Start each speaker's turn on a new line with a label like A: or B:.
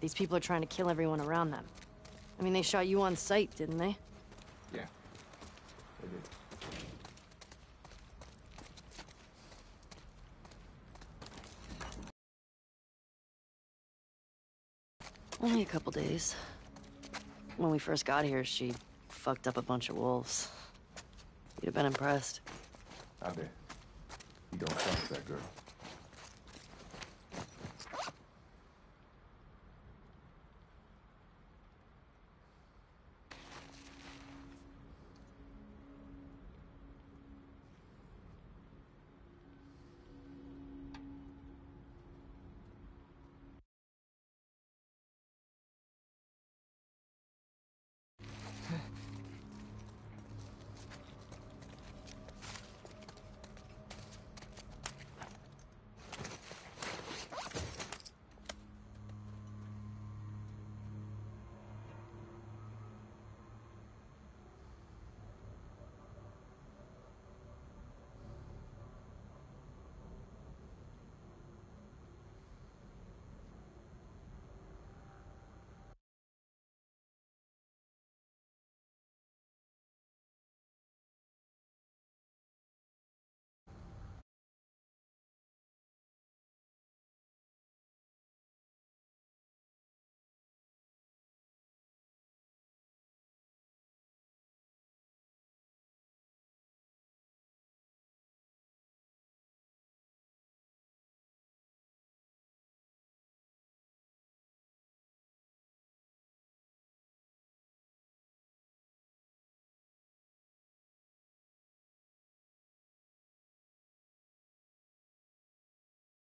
A: These people are trying to kill everyone around them. I mean, they shot you on sight, didn't they?
B: Yeah. They did.
A: Only a couple days. When we first got here, she fucked up a bunch of wolves. You'd have been impressed.
B: I bet. You don't trust that girl.